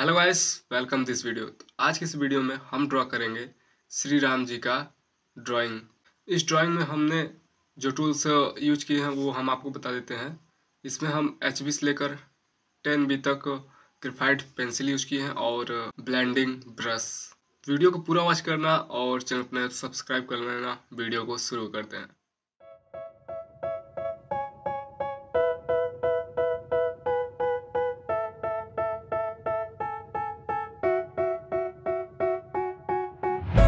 Hello guys welcome this video तो आज की इस वीडियो में हम ड्रॉ करेंगे श्री राम जी का ड्राइंग इस ड्राइंग में हमने जो टूल्स यूज़ किए हैं वो हम आपको बता देते हैं। इसमें हम एच बी से लेकर टेन बी तक ग्रेफाइट पेंसिल यूज़ किए हैं और ब्लेंडिंग ब्रश वीडियो को पूरा वॉच करना और चैनल सब्सक्राइब कर लेना। वीडियो को शुरू करते हैं।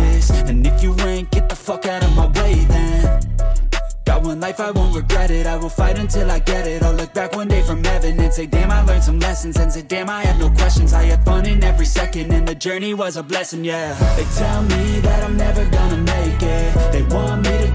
And if you ain't, get the fuck out of my way then. Got one life, I won't regret it. I will fight until I get it. I'll look back one day from heaven and say Damn, I learned some lessons. And say, damn, I had no questions. I had fun in every second. And the journey was a blessing, yeah. They tell me that I'm never gonna make it. They want me to